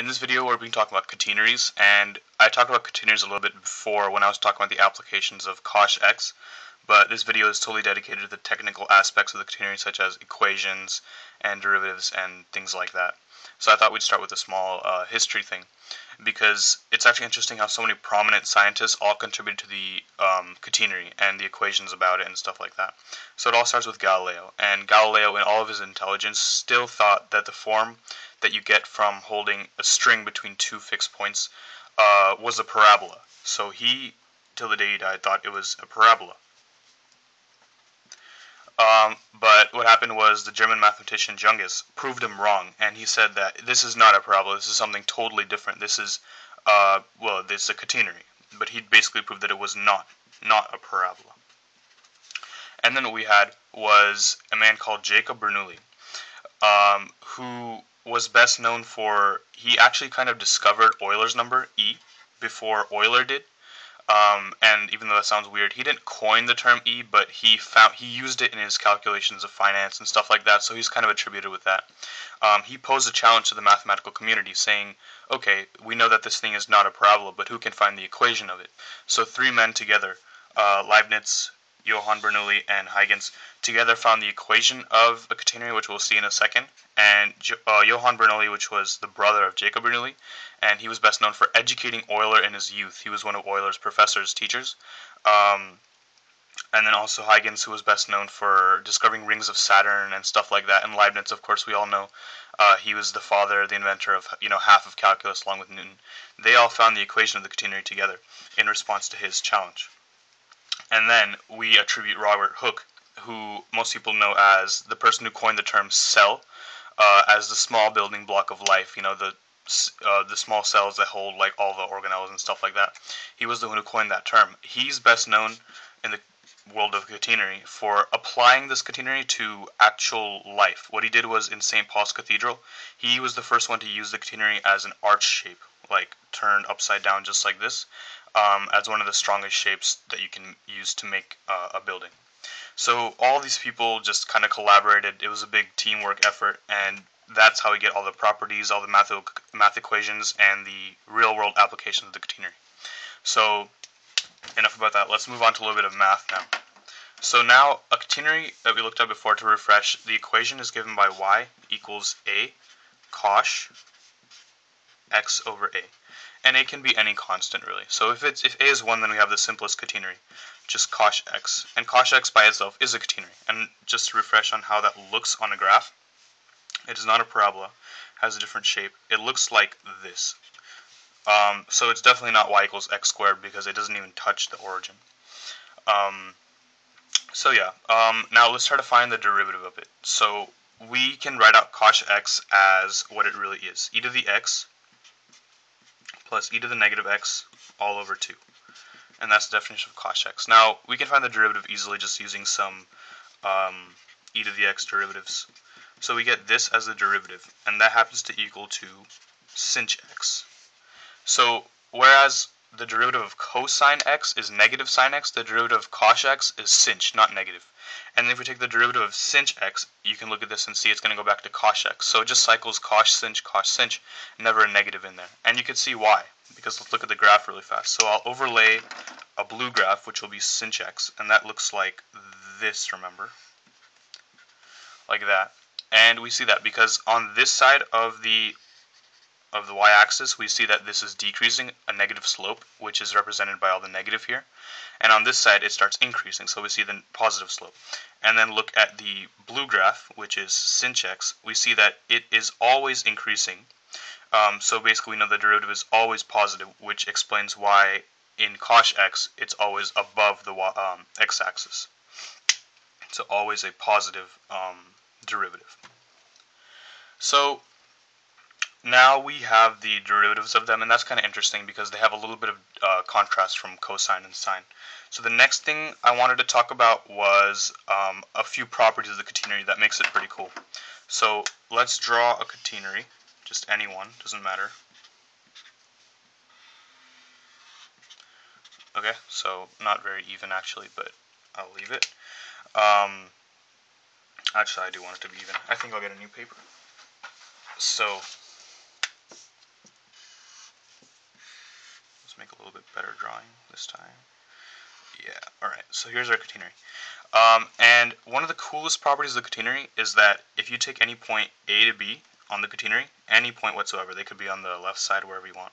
In this video we're being talking about catenaries and I talked about catenaries a little bit before when I was talking about the applications of cosh(x), but this video is totally dedicated to the technical aspects of the catenary such as equations and derivatives and things like that. So I thought we'd start with a small uh, history thing because it's actually interesting how so many prominent scientists all contributed to the um, catenary and the equations about it and stuff like that. So it all starts with Galileo, and Galileo, in all of his intelligence, still thought that the form that you get from holding a string between two fixed points uh, was a parabola. So he, till the day he died, thought it was a parabola. Um, but what happened was the German mathematician Jungius proved him wrong, and he said that this is not a parabola. This is something totally different. This is, uh, well, this is a catenary. But he basically proved that it was not, not a parabola. And then what we had was a man called Jacob Bernoulli, um, who was best known for he actually kind of discovered Euler's number E before Euler did. Um, and even though that sounds weird, he didn't coin the term E, but he found he used it in his calculations of finance and stuff like that. So he's kind of attributed with that. Um, he posed a challenge to the mathematical community, saying, "Okay, we know that this thing is not a parabola, but who can find the equation of it?" So three men together, uh, Leibniz, Johann Bernoulli, and Huygens, together found the equation of a catenary, which we'll see in a second. And uh, Johann Bernoulli, which was the brother of Jacob Bernoulli, and he was best known for educating Euler in his youth. He was one of Euler's professors, teachers. Um, and then also Huygens, who was best known for discovering rings of Saturn and stuff like that. And Leibniz, of course, we all know uh, he was the father, the inventor of you know half of calculus, along with Newton. They all found the equation of the catenary together in response to his challenge. And then we attribute Robert Hooke, who most people know as the person who coined the term cell, uh, as the small building block of life. You know the uh, the small cells that hold like all the organelles and stuff like that. He was the one who coined that term. He's best known in the world of catenary for applying this catenary to actual life. What he did was in St. Paul's Cathedral, he was the first one to use the catenary as an arch shape, like turned upside down just like this, um, as one of the strongest shapes that you can use to make uh, a building. So all these people just kind of collaborated. It was a big teamwork effort, and that's how we get all the properties, all the math, math equations, and the real world applications of the catenary. So enough about that. Let's move on to a little bit of math now. So now a catenary that we looked at before to refresh, the equation is given by y equals a cosh x over a. And a can be any constant really. So if it's if a is 1 then we have the simplest catenary, just cosh x. And cosh x by itself is a catenary. And just to refresh on how that looks on a graph, it is not a parabola, has a different shape. It looks like this. Um, so it's definitely not y equals x squared because it doesn't even touch the origin. Um, so yeah, um, now let's try to find the derivative of it. So we can write out cosh x as what it really is. e to the x plus e to the negative x all over 2. And that's the definition of cosh x. Now, we can find the derivative easily just using some um, e to the x derivatives. So we get this as the derivative, and that happens to equal to sinh x. So whereas the derivative of cosine x is negative sine x, the derivative of cosh x is sinh, not negative. And if we take the derivative of sinh x, you can look at this and see it's going to go back to cosh x. So it just cycles cosh sinh, cosh sinh, never a negative in there. And you can see why, because let's look at the graph really fast. So I'll overlay a blue graph, which will be sinh x, and that looks like this, remember? Like that. And we see that because on this side of the of the y-axis, we see that this is decreasing a negative slope, which is represented by all the negative here. And on this side, it starts increasing, so we see the positive slope. And then look at the blue graph, which is sinh x. We see that it is always increasing. Um, so basically, we know the derivative is always positive, which explains why in cosh x, it's always above the um, x-axis. So always a positive um, derivative. So now we have the derivatives of them, and that's kind of interesting because they have a little bit of uh, contrast from cosine and sine. So the next thing I wanted to talk about was um, a few properties of the catenary that makes it pretty cool. So let's draw a catenary, just any one, doesn't matter. Okay, so not very even actually, but I'll leave it. Um, Actually, I do want it to be even. I think I'll get a new paper. So, make a little bit better drawing this time. Yeah, alright, so here's our catenary. Um, and one of the coolest properties of the catenary is that if you take any point A to B on the catenary, any point whatsoever, they could be on the left side wherever you want,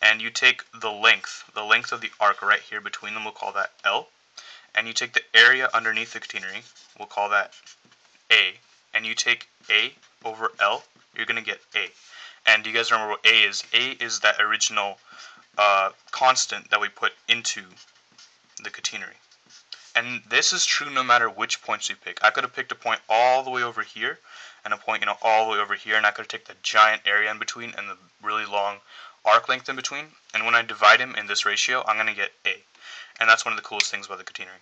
and you take the length, the length of the arc right here between them, we'll call that L, and you take the area underneath the catenary, we'll call that A, and you take A over L, you're going to get A. And do you guys remember what A is? A is that original uh, constant that we put into the catenary. And this is true no matter which points we pick. I could have picked a point all the way over here and a point, you know, all the way over here, and I could have taken the giant area in between and the really long arc length in between. And when I divide them in this ratio, I'm going to get A. And that's one of the coolest things about the catenary.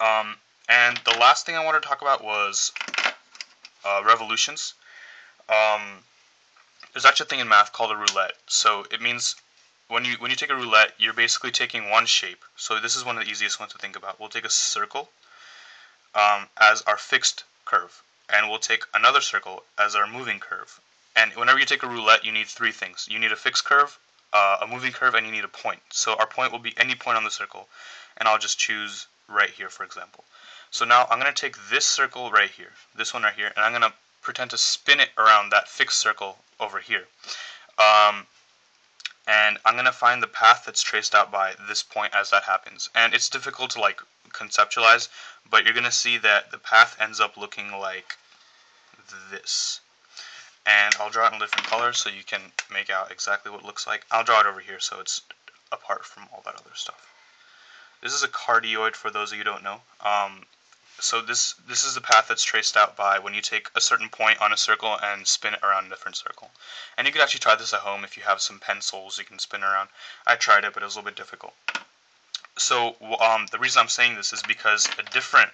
Um, and the last thing I wanted to talk about was uh, revolutions. Um, there's actually a thing in math called a roulette. So it means when you when you take a roulette, you're basically taking one shape. So this is one of the easiest ones to think about. We'll take a circle um, as our fixed curve, and we'll take another circle as our moving curve. And whenever you take a roulette, you need three things. You need a fixed curve, uh, a moving curve, and you need a point. So our point will be any point on the circle, and I'll just choose right here, for example. So now I'm going to take this circle right here, this one right here, and I'm going to pretend to spin it around that fixed circle over here. Um, and I'm to find the path that's traced out by this point as that happens. And it's difficult to like conceptualize, but you're to see that the path ends up looking like this. And I'll draw it in different colors so you can make out exactly what it looks like. I'll draw it over here so it's apart from all that other stuff. This is a cardioid for those of you who don't know. Um, so this this is the path that's traced out by when you take a certain point on a circle and spin it around a different circle. And you could actually try this at home if you have some pencils you can spin around. I tried it, but it was a little bit difficult. So um, the reason I'm saying this is because a different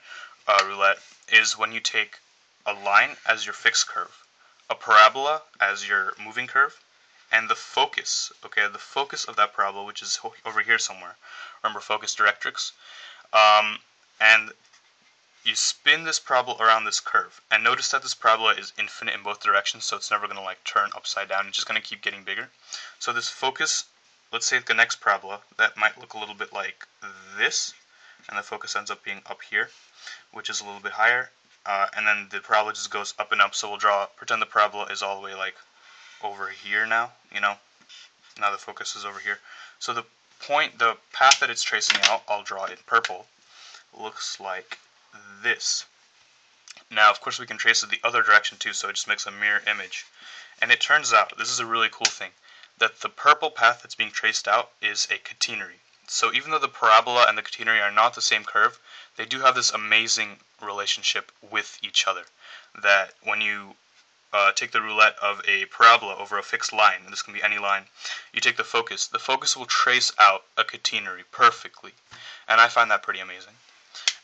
uh, roulette is when you take a line as your fixed curve, a parabola as your moving curve, and the focus, okay, the focus of that parabola, which is over here somewhere. Remember focus directrix? Um, and you spin this parabola around this curve. And notice that this parabola is infinite in both directions, so it's never going to like turn upside down. It's just going to keep getting bigger. So this focus, let's say the next parabola, that might look a little bit like this. And the focus ends up being up here, which is a little bit higher. Uh, and then the parabola just goes up and up. So we'll draw, pretend the parabola is all the way like over here now, you know. Now the focus is over here. So the point, the path that it's tracing out, I'll draw in purple, looks like this. Now, of course, we can trace it the other direction too, so it just makes a mirror image. And it turns out, this is a really cool thing, that the purple path that's being traced out is a catenary. So even though the parabola and the catenary are not the same curve, they do have this amazing relationship with each other. That when you uh, take the roulette of a parabola over a fixed line, and this can be any line, you take the focus, the focus will trace out a catenary perfectly. And I find that pretty amazing.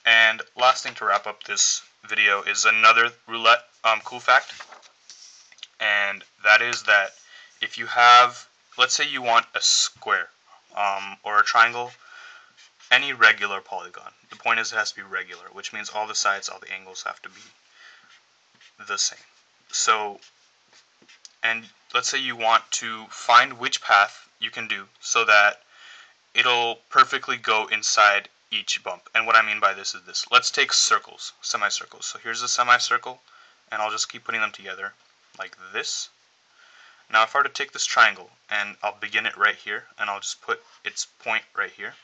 And last thing to wrap up this video is another roulette um, cool fact. And that is that if you have, let's say you want a square um, or a triangle, any regular polygon. The point is it has to be regular, which means all the sides, all the angles have to be the same. So, and let's say you want to find which path you can do so that it'll perfectly go inside each bump. And what I mean by this is this. Let's take circles, semicircles. So here's a semicircle, and I'll just keep putting them together like this. Now if I were to take this triangle, and I'll begin it right here, and I'll just put its point right here.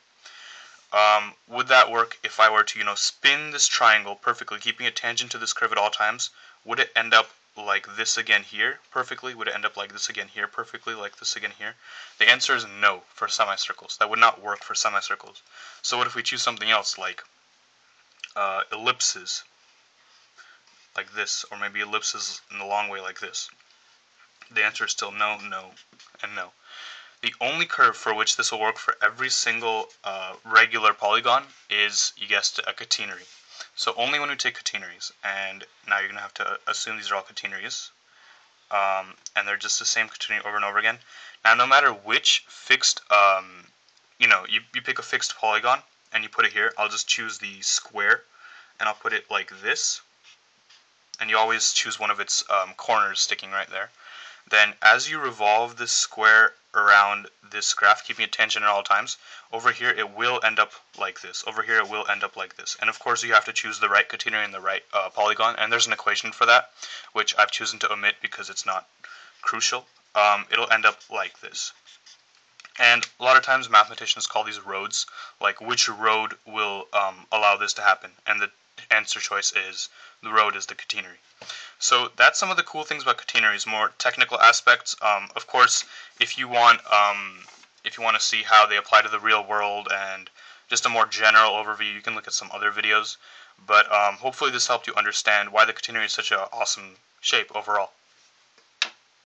Um, would that work if I were to, you know, spin this triangle perfectly, keeping it tangent to this curve at all times? Would it end up like this again here perfectly? Would it end up like this again here perfectly, like this again here? The answer is no for semicircles. That would not work for semicircles. So what if we choose something else like uh, ellipses, like this, or maybe ellipses in the long way like this? The answer is still no, no, and no. The only curve for which this will work for every single uh, regular polygon is, you guessed it, a catenary. So only when we take catenaries, and now you're going to have to assume these are all catenaries, um, and they're just the same catenary over and over again. Now, no matter which fixed, um, you know, you, you pick a fixed polygon, and you put it here, I'll just choose the square, and I'll put it like this, and you always choose one of its um, corners sticking right there. Then, as you revolve this square around this graph, keeping it tangent at all times, over here it will end up like this. Over here it will end up like this. And of course you have to choose the right catenary and the right uh, polygon, and there's an equation for that, which I've chosen to omit because it's not crucial. Um, it'll end up like this. And a lot of times mathematicians call these roads, like which road will um, allow this to happen. And the answer choice is the road is the catenary. So that's some of the cool things about catenaries, more technical aspects. Um, of course, if you want um, if you want to see how they apply to the real world and just a more general overview, you can look at some other videos. But um, hopefully this helped you understand why the catenary is such an awesome shape overall.